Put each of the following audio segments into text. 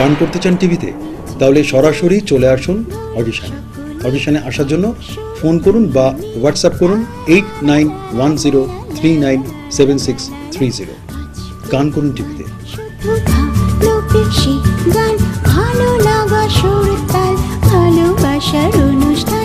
গান করতে চান টিভিতে, তাহলে সরাসরি চলে আসুন অডিশানে। অডিশানে আসার জন্য ফোন করুন বা হোয়াটসঅ্যাপ করুন eight nine one zero three nine seven six three zero. গান করুন টিভিতে। ভালোবাসার অনুষ্ঠান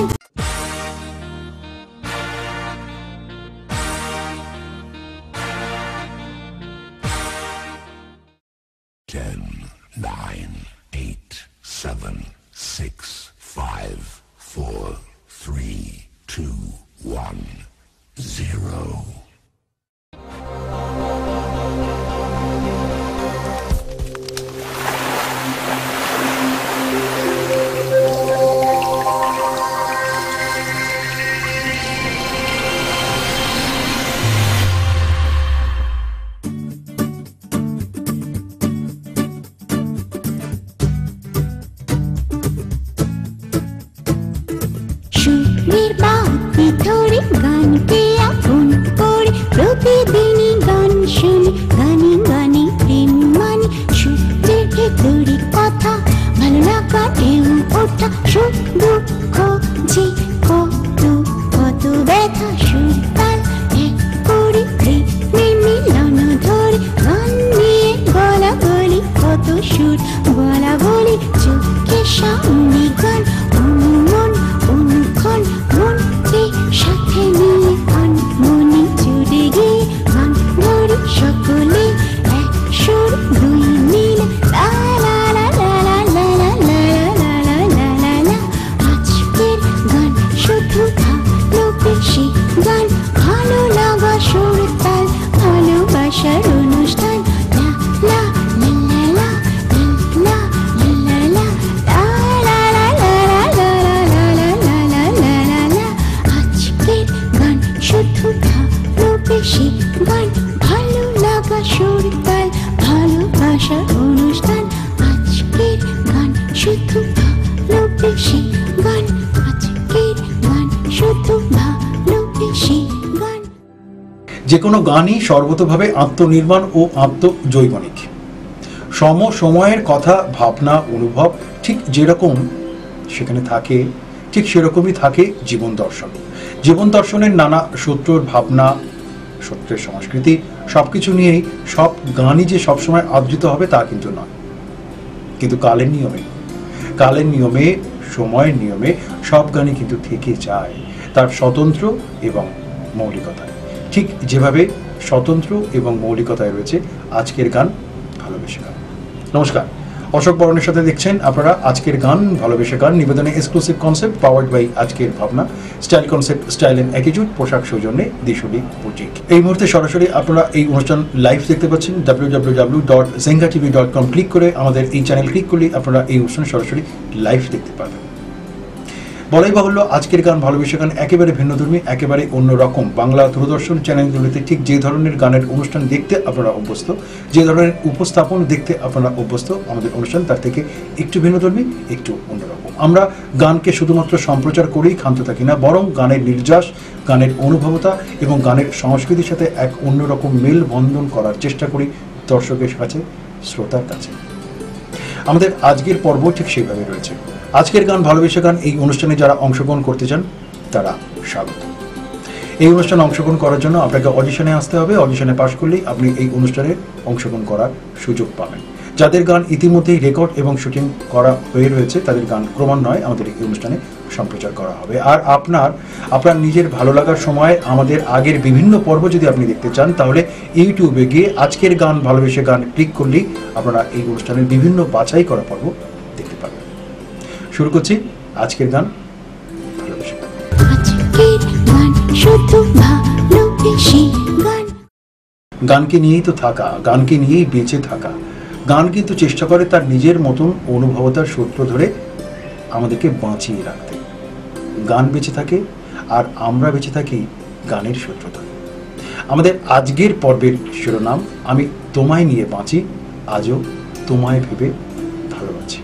ঢেউ ওঠা সুখ দুঃখ যে কত ব্যথা সুর তাল এক ধরে গান গলা গলি কত সুর বলা বলি চোখের সামনে কোনো গানই সর্বতভাবে আত্মনির্মাণ ও আত্মজৈবনিক। সম সময়ের কথা, ভাবনা, অনুভব ঠিক যেরকম সেখানে থাকে, ঠিক সেরকমই থাকে জীবন দর্শন। জীবন দর্শনের নানা সূত্রর ভাবনা সত্যের সংস্কৃতি সব কিছু নিয়েই সব গানই যে সবসময় আদৃত হবে তা কিন্তু নয়। কিন্তু কালের নিয়মে কালের নিয়মে, সময়ের নিয়মে সব গানই কিন্তু থেকে যায়। তার স্বতন্ত্র এবং মৌলিকতায় ঠিক যেভাবে স্বতন্ত্র এবং মৌলিকতায় রয়েছে আজকের গান ভালোবেসে গান। নমস্কার। অশোক বরণের সাথে দেখছেন আপনারা আজকের গান ভালোবেসে গান, নিবেদনে এক্সক্লুসিভ কনসেপ্ট পাওয়ার্ড বাই আজকের ভাবনা। Style concept style and attitude পোশাক সৌজন্যে দিশুলি বুটিক এই মুহূর্তে সরাসরি আপনারা এই অনুষ্ঠান লাইভ দেখতে পাচ্ছেন W W W dot jenga TV dot com click করে আমাদের এই চ্যানেল ক্লিক করলে আপনারা এই অনুষ্ঠান সরাসরি লাইভ দেখতে পাবেন বলাই বাহুল্য, আজকের গান ভালোবেসে গান একেবারে ভিন্নধর্মী, একেবারে অন্যরকম। বাংলা দূরদর্শন চ্যানেলগুলিতে ঠিক যে ধরনের গানের অনুষ্ঠান দেখতে আপনারা অভ্যস্ত, যে ধরনের উপস্থাপন দেখতে আপনারা অভ্যস্ত, আমাদের অনুষ্ঠান তার থেকে একটু ভিন্নধর্মী, একটু অন্যরকম। আমরা গানকে শুধুমাত্র সম্প্রচার করেই ক্ষান্ত থাকি না, বরং গানের নির্যাস, গানের অনুভবতা এবং গানের সংস্কৃতির সাথে এক অন্যরকম মেল বন্ধন করার চেষ্টা করি দর্শকের কাছে, শ্রোতার কাছে। আমাদের আজকের পর্ব ঠিক সেইভাবে রয়েছে। আজকের গান ভালোবেসে গান, এই অনুষ্ঠানে যারা অংশগ্রহণ করতে চান, তারা স্বাগত। এই অনুষ্ঠানে অংশগ্রহণ করার জন্য আপনাকে অডিশনে আসতে হবে। অডিশনে পাশ করলেই আপনি এই অনুষ্ঠানে অংশগ্রহণ করার সুযোগ পাবেন। যাদের গান ইতিমধ্যেই রেকর্ড এবং শুটিং করা হয়ে রয়েছে, তাদের গান ক্রমান্বয়ে আমাদের এই অনুষ্ঠানে সম্প্রচার করা হবে। আর আপনার আপনার নিজের ভালো লাগার সময়, আমাদের আগের বিভিন্ন পর্ব যদি আপনি দেখতে চান, তাহলে ইউটিউবে গিয়ে আজকের গান ভালোবেসে গান ক্লিক করলেই আপনারা এই অনুষ্ঠানের বিভিন্ন বাছাই করা পর্ব দেখতে পাবেন শুরু করছি আজকের গান। গানকে নিয়েই তো থাকা গানকে নিয়েই বেঁচে থাকা। গান কিন্তু চেষ্টা করে তার নিজের মতন অনুভবতার সূত্র ধরে আমাদেরকে বাঁচিয়ে রাখতে। গান বেঁচে থাকে আর আমরা বেঁচে থাকি গানের সূত্র ধরে। আমাদের আজকের পর্বের শিরোনাম আমি তোমায় নিয়ে বাঁচি আজও তোমায় ভেবে ভালোবাসি।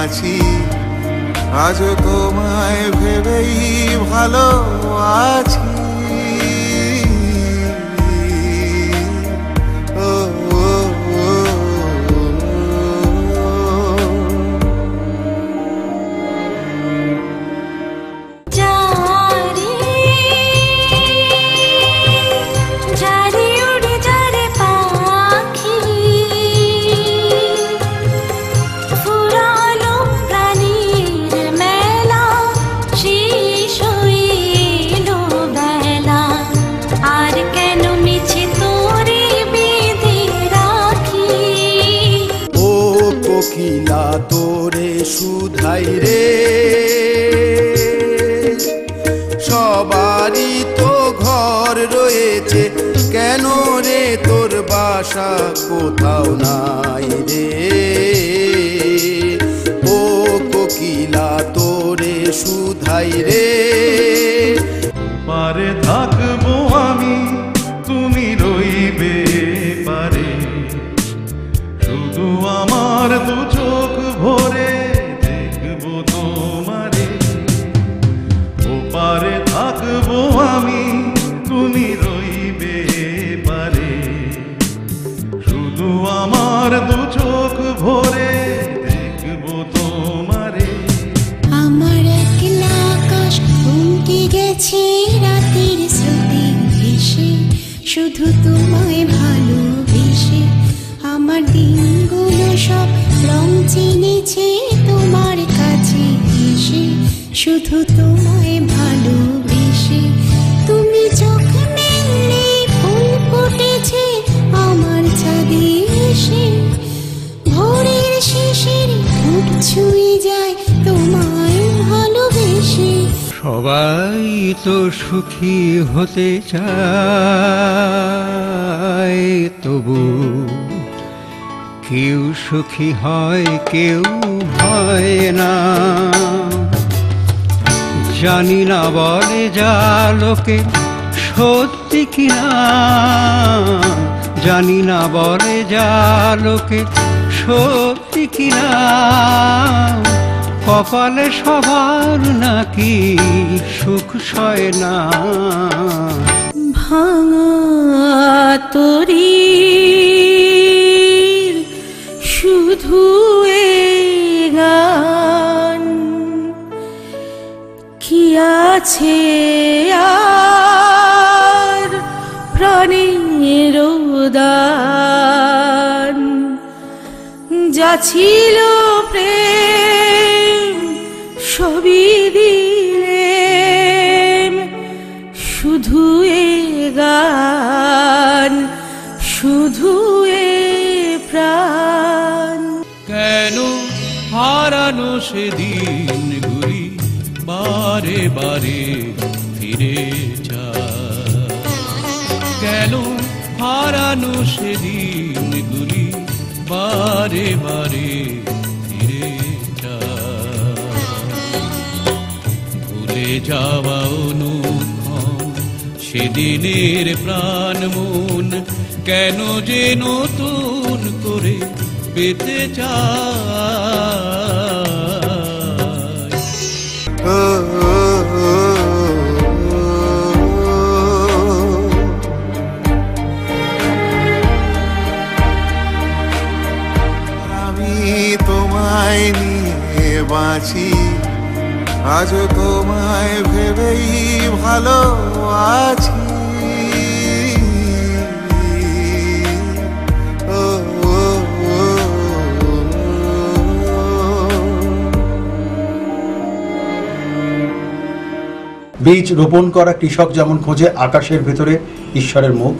আছি। আজ তোমায় ভেবেই ভালো আছি। শুধু আমার দু চোখ ভরে দেখব তোমারে। আমার একলা আকাশ উমকে গেছে রাতের স্রোতে ভেসে, শুধু তোমায় ভালোবেসে। আমার দিনগুলো সব রং চিনেছে তোমার কাছে এসে, শুধু তোমায় সবাই তো সুখী হতে চায়, তবু কেউ সুখী হয়, কেউ হয় না। জানি না বলে যা লোকে সত্যি কিনা। জানি না বলে যা লোকে সত্যি কিনা। কপালে সবার নাকি সুখ সয় না। ভাঙা শুধু গান। কি আছে আর প্রাণের দান যা ছিল প্রেম সেদিন ঘুরি বারে বারে ফিরে কেন হারানো সেদিন ঘুরি বারে বারে ফিরে ভুলে যাওয়া অনুক্ষণ সেদিনের প্রাণ মন কেন যে নতুন করে পেতে চায়? বাঁচি আজ তোমায় ভেবেই ভালো আছি। বীজ রোপণ করা কৃষক যেমন খোঁজে আকাশের ভেতরে ঈশ্বরের মুখ,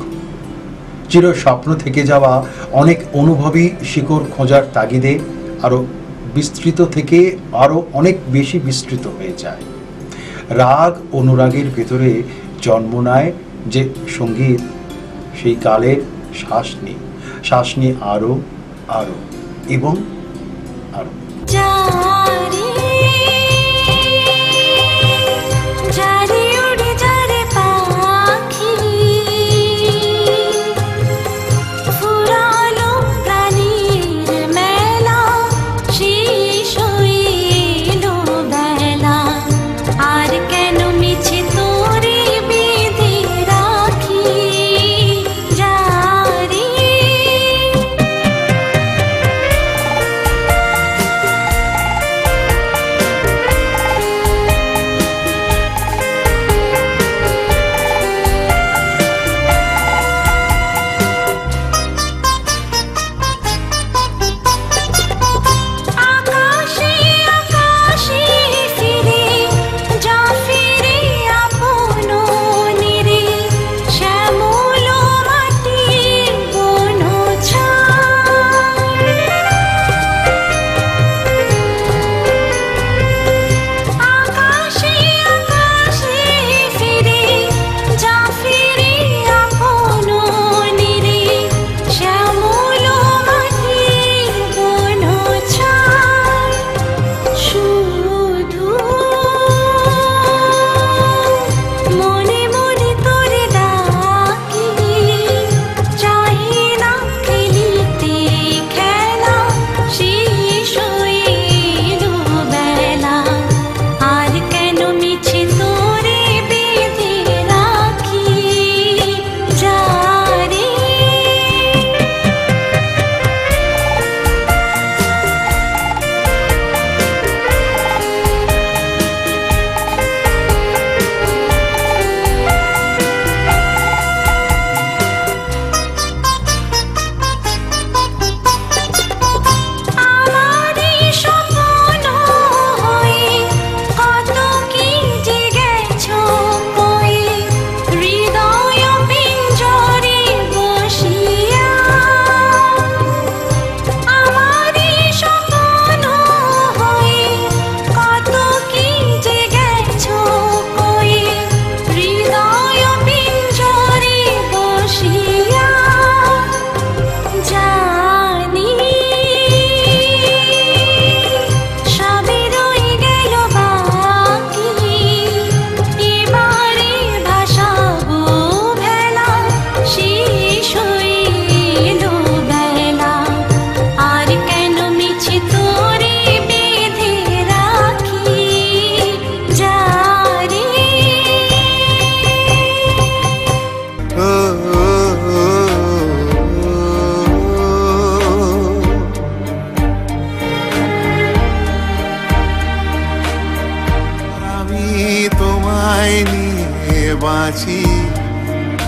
চির স্বপ্ন থেকে যাওয়া অনেক অনুভবী শিকড় খোঁজার তাগিদে আরও বিস্তৃত থেকে আরও অনেক বেশি বিস্তৃত হয়ে যায়। রাগ অনুরাগের ভেতরে জন্ম নেয় যে সংগীত, সেই কালের শ্বাস নিই শ্বাস নিই আরও আরও এবং আরও যারে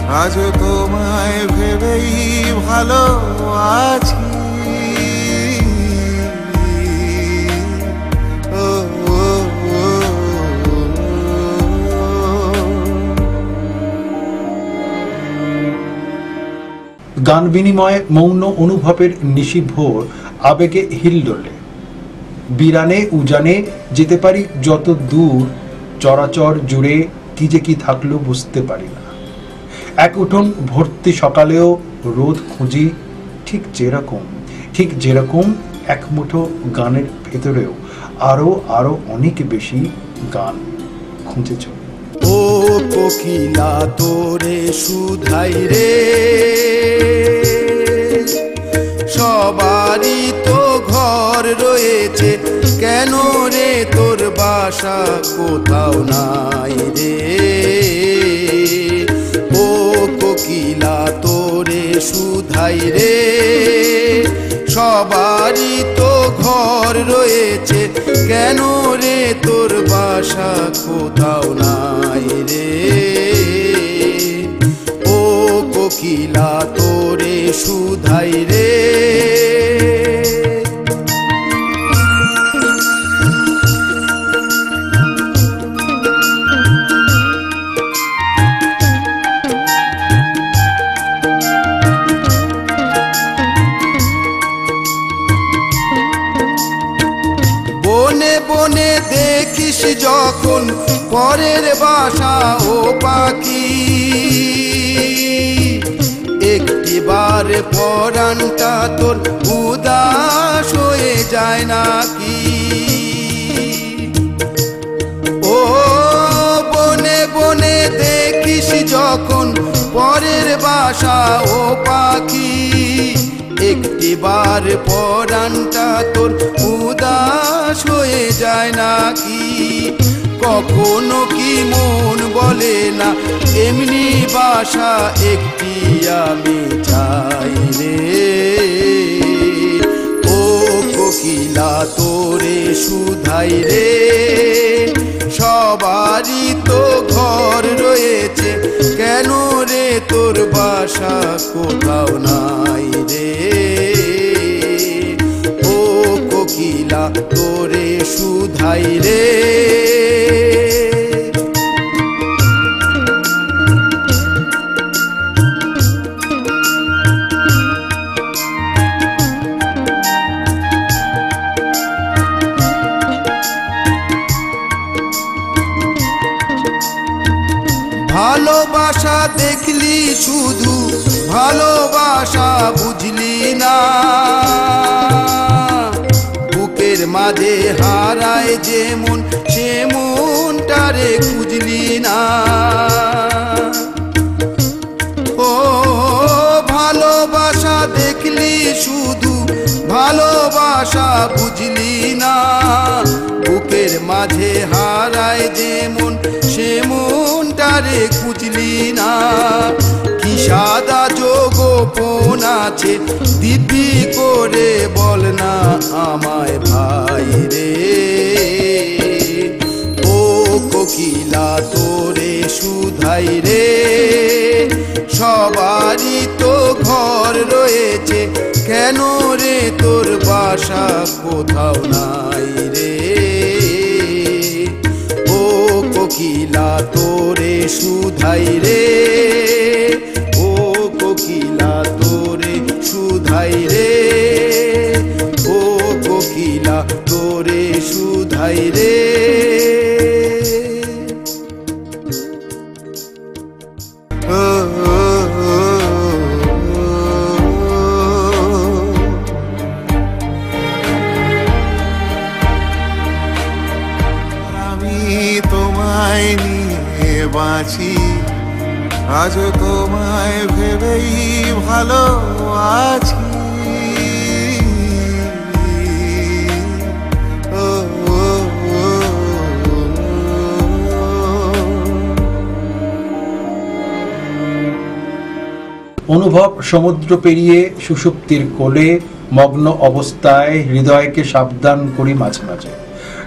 আজ তোমায় ভেবেই ভালো আছি। গান বিনিময়ে মৌন অনুভবের নিশিভোর আবেগে হিল্লোলে বিরানে, উজানে যেতে পারি যত দূর, চরাচর জুড়ে কি যে কি থাকল বুঝতে পারি না। এক উঠোন ভর্তি সকালেও রোদ খুঁজি ঠিক যেরকম ঠিক যেরকম এক মুঠো গানের ভেতরেও আরও আরও অনেক বেশি গান খুঁজে চলি ও কোকিলা তোরে সুধাই রে, সবারই তো ঘর রয়েছে, কেন রে তোর বাসা কোথাও নাই রে? কোকিলা তোরে সুধাই রে। সবারই তো ঘর রয়েছে, কেন রে তোর বাসা কোথাও নাই রে? ও কোকিলা তোরে সুধাই রে। বাসা ও পাখি। একটিবার পরানটা তোর উদাস হয়ে যায় নাকি? কখনো কি মন বলে না, এমনি বাসা একটি আমি চাই রে। ও কোকিলা, তোরে সুধাই রে। সবারই তো ঘর রয়েছে, কেন রে তোর বাসা কোথাও নাই রে। ও কোকিলা তোরে সুধাই রে। মাঝে হারায় যেমন সে মনটারে খুঁজলি না। কি সাদা যোগোপন আছে, দিব্যি করে বল না আমায় ভাই রে। ও কোকিলা তোরে সুধাই রে। সবারই তো ঘর রয়েছে, কেন রে তোর বাসা কোথাও নাই রে? কোকিলা তোরে সুধাই রে আজ তোমায় ভেবেই ভালো আছি। অনুভব সমুদ্র পেরিয়ে সুষুপ্তির কোলে মগ্ন অবস্থায় হৃদয়কে সাবধান করি মাঝে মাঝে।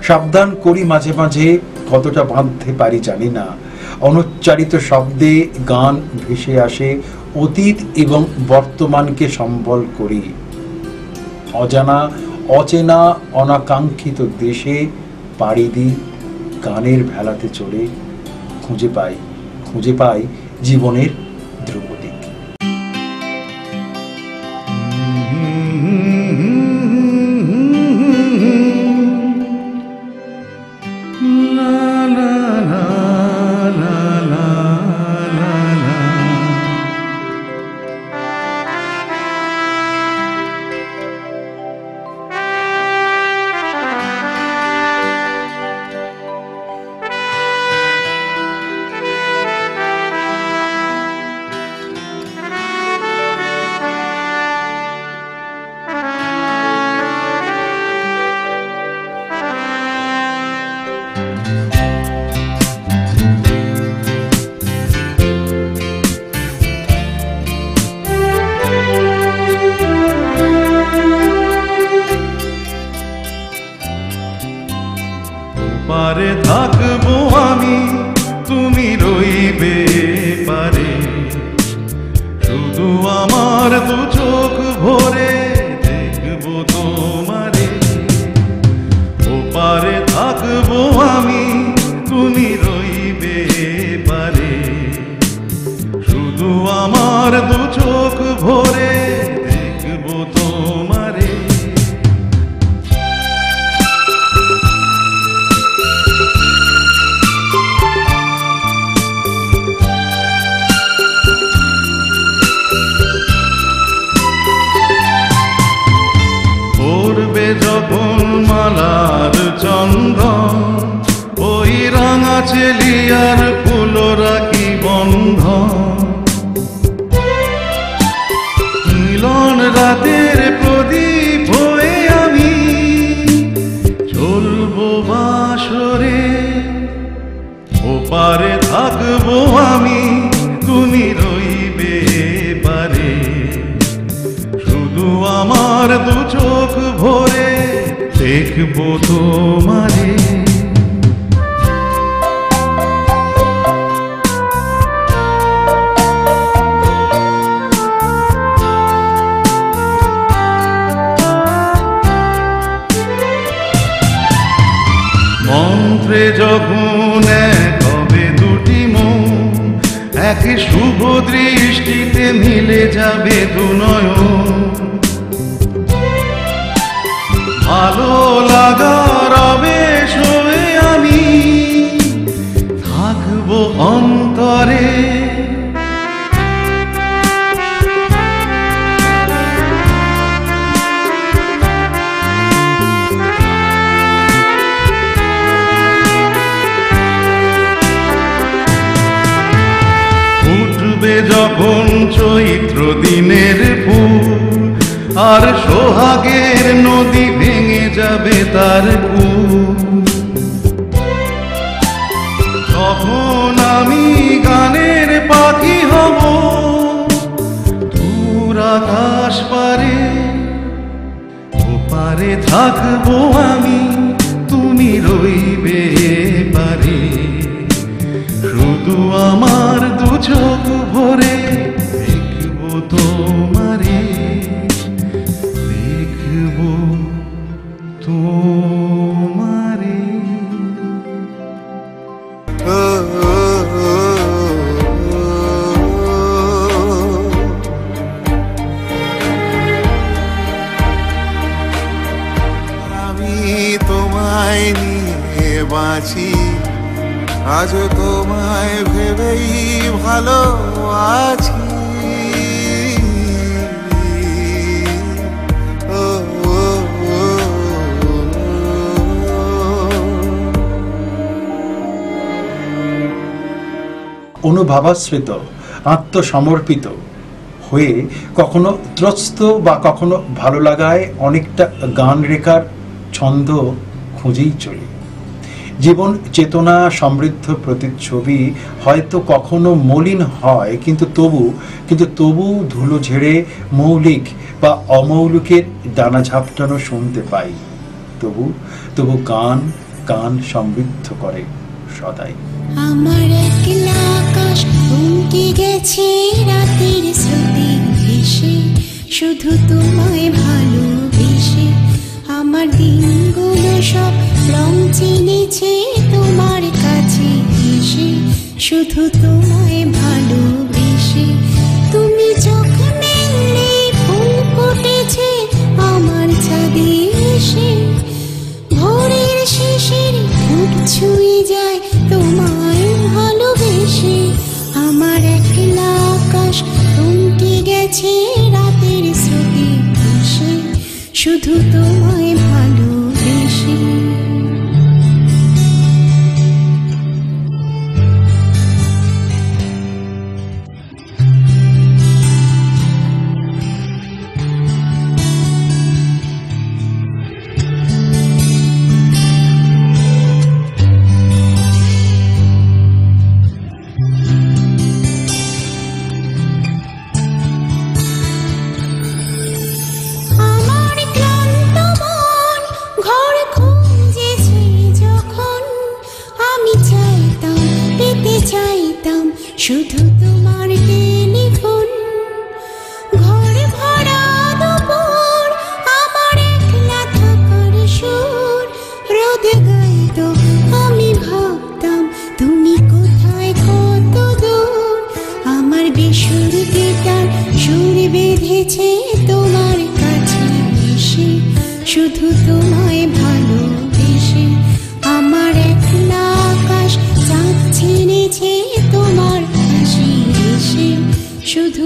সাবধান করি মাঝে মাঝে কতটা বাঁধতে পারি জানি না। অনুচ্চারিত শব্দে গান ভেসে আসে, অতীত এবং বর্তমানকে সম্বল করি। অজানা, অচেনা, অনাকাঙ্ক্ষিত দেশে পাড়ি দিই গানের ভেলাতে চড়ে খুঁজে পাই খুঁজে পাই জীবনের চোখ ভরে এক শুভ দৃষ্টিতে মিলে যাবে দুনয় ভালো লাগার হয়ে আমি। থাকব অন্তরে। চৈত্র দিনের ফুল, আর সোহাগের নদী ভেঙে যাবে তার তখন আমি গানের পাখি হব, দূর আকাশ পারে ওপারে থাকব আমি, তুমি রইবে পারে। শুধু আমার দু চোখ ভরে দেখব তোমারে দেখব তোমারে। আমি তোমায় নিয়ে বাঁচি আজ তোমায় ভেবেই ভালো আছি। অনুভাবাশ্রিত, আত্মসমর্পিত হয়ে কখনো ত্রস্ত বা কখনো ভালো লাগায় অনেকটা গান রেখার ছন্দ খুঁজেই চলি। জীবন চেতনা সমৃদ্ধ প্রতিচ্ছবি হয়তো কখনো মলিন হয়, কিন্তু তবু কিন্তু তবু ধুলো ঝেড়ে মৌলিক বা অমৌলিকের ডানা ঝাপটানো শুনতে পাই। তবু তবু গান গান সমৃদ্ধ করে। সদাই। আমার একলা আকাশ উমকে গেছে রাতের স্রোতে ভেসে, শুধু তোমায় ভালোবেসে। আমার দিনগুলো সব রং চিনেছে তোমার কাছে এসে, শুধু তোমায় ভালোবেসে। শুধু তোমায় শুধু তোমায় ভালোবেসে আমার একলা আকাশ চাঁদ তোমার এসে শুধু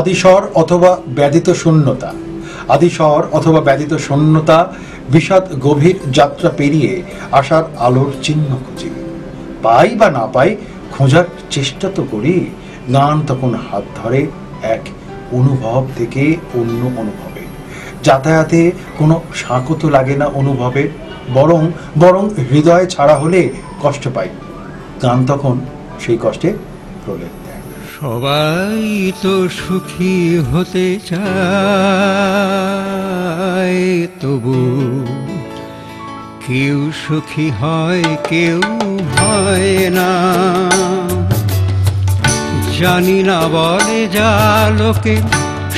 আদিস্বর অথবা ব্যাধিত শূন্যতা। আদিস্বর অথবা ব্যতীত শূন্যতা বিষাদ গভীর যাত্রা পেরিয়ে আসার আলোর চিহ্ন খুঁজি। পাই বা না পাই খোঁজার চেষ্টা তো করি, গান তখন হাত ধরে এক অনুভব থেকে অন্য অনুভবে। যাতায়াতে কোনো সাঁকো তো লাগে না অনুভবে, বরং বরং হৃদয় ছাড়া হলে কষ্ট পাই। গান তখন সেই কষ্টে প্রলেপ সবাই তো সুখী হতে চায়, তবু কেউ সুখী হয়, কেউ হয় না। জানি না বলে যা লোকে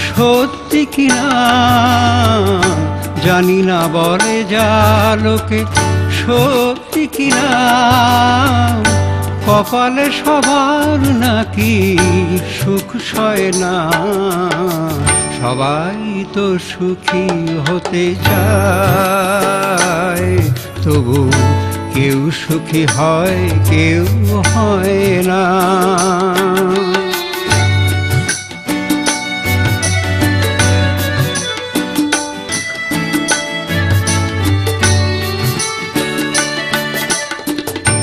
সত্যি কিনা। জানি না বলে যা লোকে সত্যি কিনা। কপালে সবার নাকি সুখ সয় না? সবাই তো সুখী হতে চায়, তবু কেউ সুখী হয়, কেউ হয় না।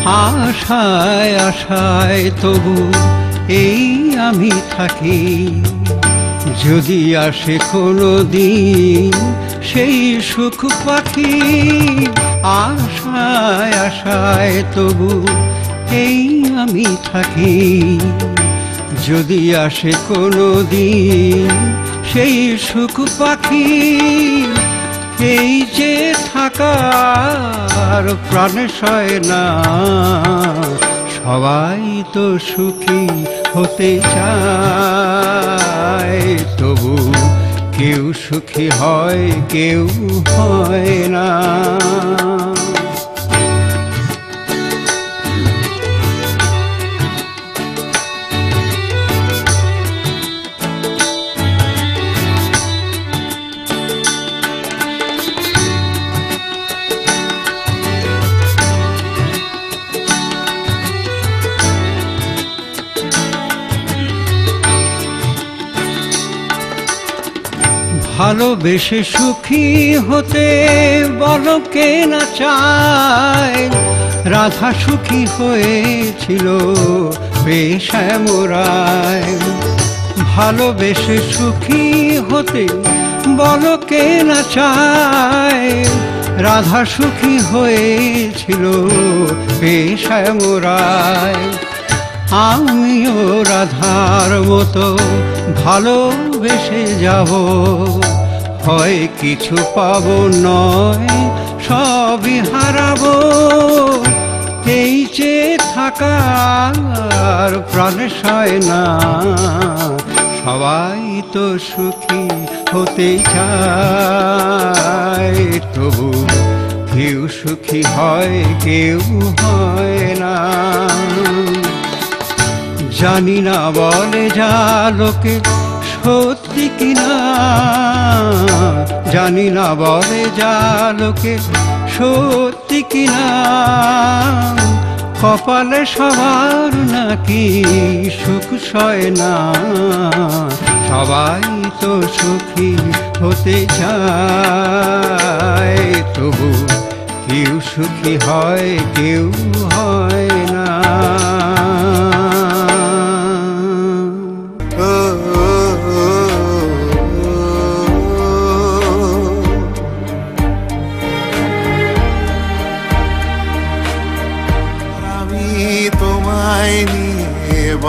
আশায় আশায় তবু এই আমি থাকি। যদি আসে কোনো দিন সেই সুখ পাখি, আশায় আশায় তবু এই আমি থাকি। যদি আসে কোনো দিন সেই সুখ পাখি এই যে থাকার প্রাণে সয় না, সবাই তো সুখী হতে চায়, তবু কেউ সুখী হয়, কেউ হয় না। ভালোবেসে সুখী হতে বলো কে না চায় রাধা সুখী হয়েছিল মোরায় ভালোবেসে সুখী হতে বলো কে না চায় রাধা সুখী হয়েছিল মোরায় আমিও রাধার মতো ভালোবেসে যাব। হয় কিছু পাবো নয়, সবই হারাবো। এই যে থাকার প্রাণে সয় না, সবাই তো সুখী হতে চায়। তবু কেউ সুখী হয়, কেউ হয় না। জানি না বলে যা লোকে সত্যি কিনা জানি না বলে যা লোকে, সত্যি কিনা কপালে সবার নাকি সুখ সয় না? সবাই তো সুখী হতে চায়, তবু কেউ সুখী হয়, কেউ হয়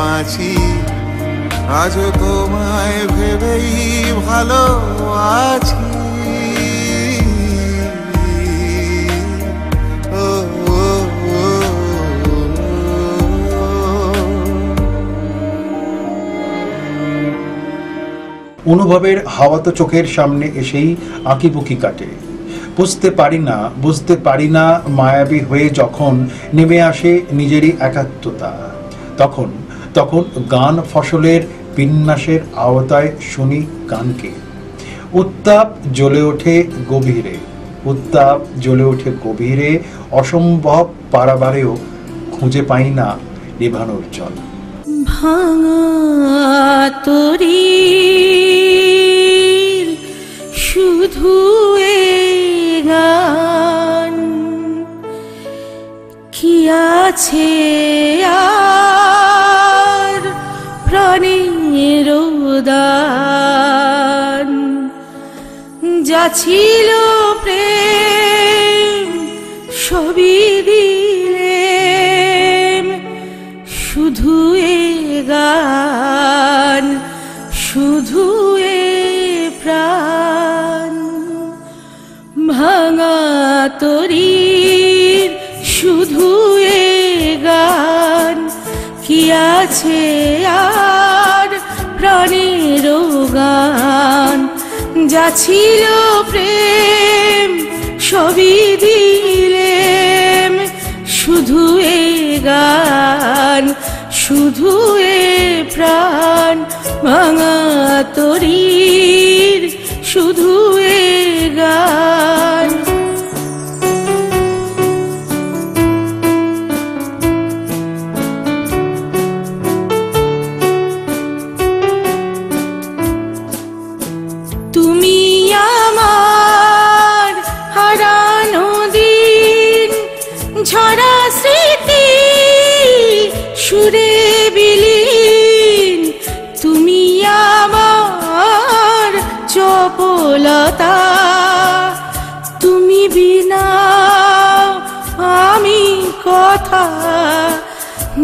বাঁচি আজও তোমায় ভেবেই ভালো আছি। অনুভবের হাওয়া তো চোখের সামনে এসেই আঁকিবুকি কাটে। বুঝতে পারি না, বুঝতে পারি না মায়াবী হয়ে যখন নেমে আসে নিজেরই একাত্মতা। তখন তখন গান ফসলের বিন্যাসের আওতায় শুনি গানকে। উত্তাপ জ্বলে ওঠে গভীরে। উত্তাপ জ্বলে ওঠে গভীরে, অসম্ভব পারাবারেও খুঁজে পাই না নেভানোর জল। তরি শুধু গান। কি আছে আর প্রাণের দান যা ছিল প্রেম, সবই দিলেম। শুধু এ গান, শুধু এ প্রাণ। ভাঙা তরির আছে আর প্রাণের গান যা ছিল প্রেম, সবই দিলেম। শুধু এ গান, শুধু এ প্রাণ ভাঙা তরির, শুধু এ গান।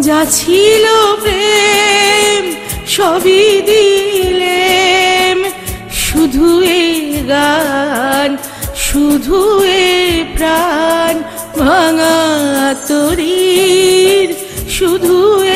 যা ছিল প্রেম, সবই দিলেম। শুধু এ গান, শুধু এ প্রাণ, ভাঙা তরির, শুধু এ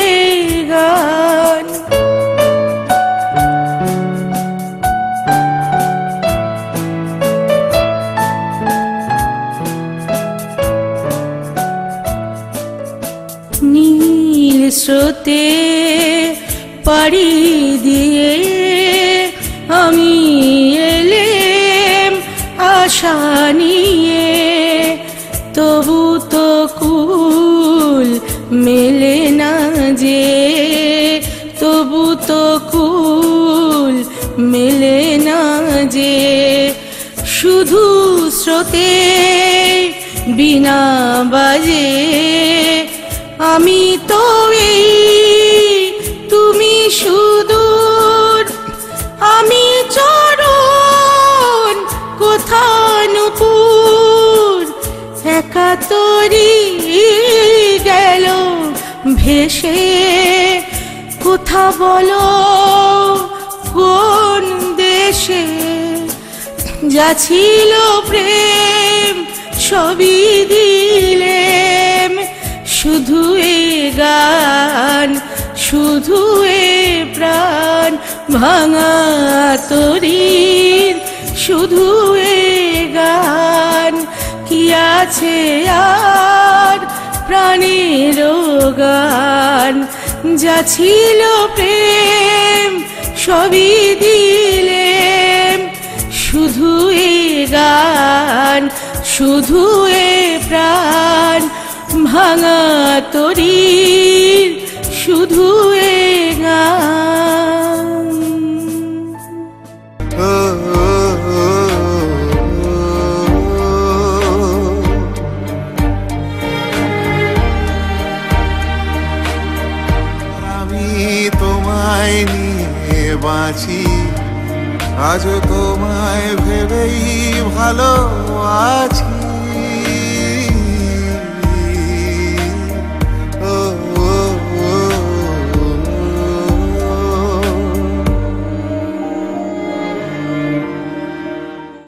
স্রোতে বিনা বাজে, আমি তো এই, তুমি সুদূর, আমি চরণ কোথানুপুর একা তরি গেল ভেসে, কোথা বলো কোন দেশে? যা ছিল প্রেম, সবই দিলেম। শুধু এ গান, শুধু এ প্রাণ, ভাঙা তরির। শুধু এ গান, কি আছে আর প্রাণের গান? যা ছিল প্রেম, সবই এ গান শুধু এ প্রাণ ভাঙা তরির শুধু এ গান। আমি তোমায় নিয়ে বাঁচি আজও তোমায় ভেবেই ভালো আছি।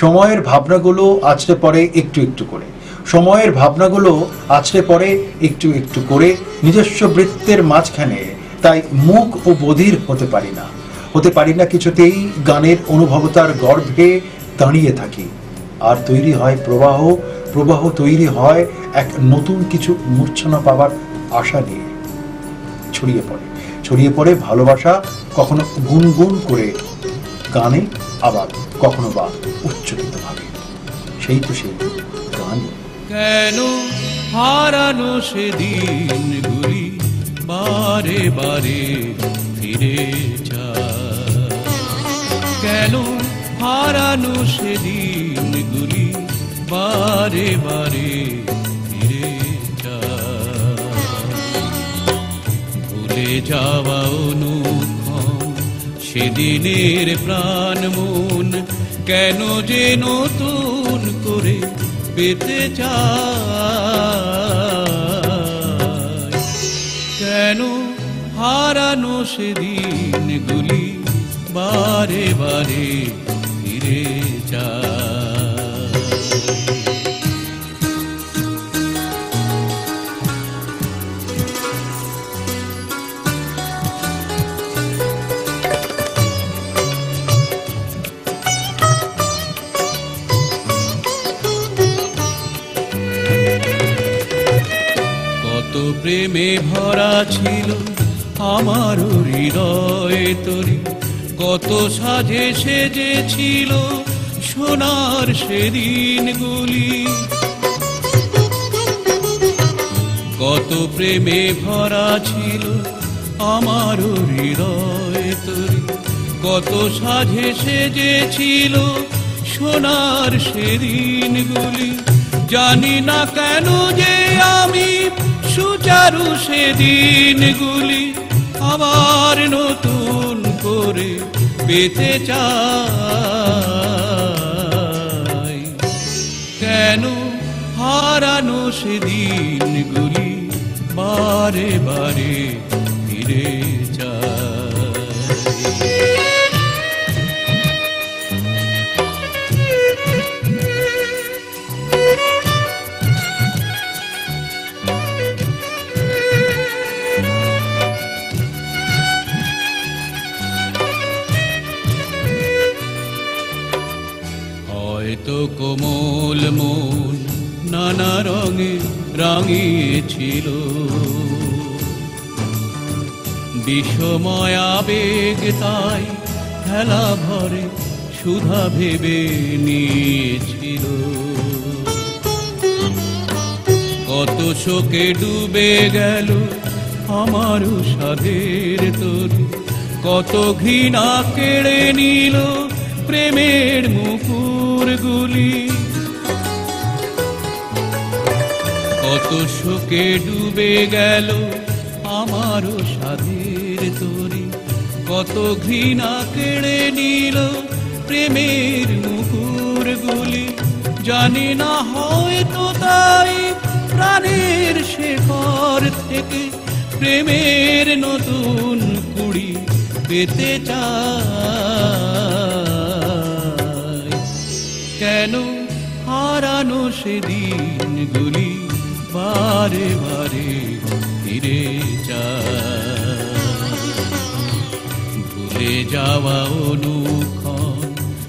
সময়ের ভাবনাগুলো আছড়ে পড়ে একটু একটু করে। সময়ের ভাবনাগুলো আছড়ে পড়ে একটু একটু করে। নিজস্ব বৃত্তের মাঝখানে, তাই মুখ ও বধির হতে পারি না। হতে পারি না কিছুতেই গানের অনুভবতার গর্ভে দাঁড়িয়ে থাকি। আর তৈরি হয় প্রবাহ প্রবাহ তৈরি হয় এক নতুন কিছু মূর্ছনা পাবার আশা নিয়ে। ছড়িয়ে পড়ে ছড়িয়ে পড়ে ভালোবাসা কখনো গুনগুন করে গানে, আবার কখনো বা উচ্চকিত ভাবে। সেই তো সেই গানই কেন হারানো সেদিনগুলি বারে বারে ফিরে? কেন হারানো সেদিন গুলি বারে বারে ফিরে ভুলে যাওয়া অনুক্ষণ, সেদিনের প্রাণ মন কেন যে নতুন করে পেতে চায়? কেন হারানো সেদিনগুলি বারে বারে ফিরে যায় কত প্রেমে ভরা ছিল আমার হৃদয়ে তরি। কত সাজে সেজে ছিল সোনার সেদিনগুলি। কত প্রেমে ভরা ছিল আমার হৃদয় তরি। কত সাজে সেজে ছিল সোনার সেদিনগুলি। জানি না কেন যে আমি সুচারু সেদিনগুলি। আবার নতুন করে পেতে চাই। কেন হারানো সেদিনগুলি বারে বারে কোমল মন নানা রঙে রাঙিয়েছিল। বিষময় আবেগ তাই খেলা ভরে সুধা ভেবে নিয়েছিল। কত শোকে ডুবে গেল আমারও সাধের তরু। কত ঘৃণা কেড়ে নিল প্রেমের মুকুর গুলি কত শোকে ডুবে গেল আমারও সাধের তরি। কত ঘৃণা কেড়ে নিল প্রেমের মুকুর গুলি জানি না হয়তো তাই প্রাণের শেখর থেকে প্রেমের নতুন কুড়ি পেতে চাই। কেন হারানো সেদিনগুলি বারে বারে ফিরে ভুলে যাওয়া অনুক্ষণ,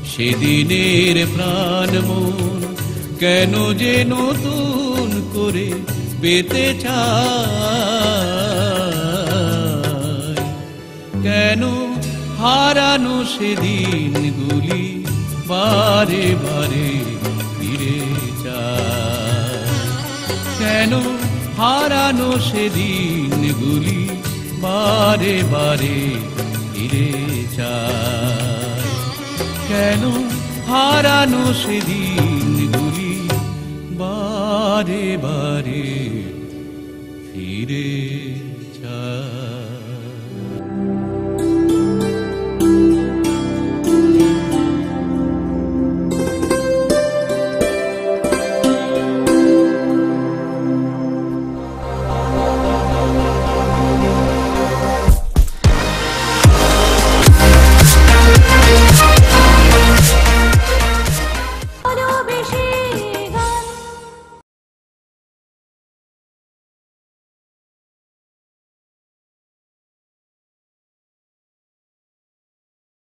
সেদিনের প্রাণ মন কেন যে নতুন করে পেতে চায়? কেন হারানো সেদিনগুলি বারে বারে ফিরে যায়। কেন হারানো সেদিনগুলি বারে বারে ফিরে যায়? কেন হারানো সেদিনগুলি বারে বারে ফিরে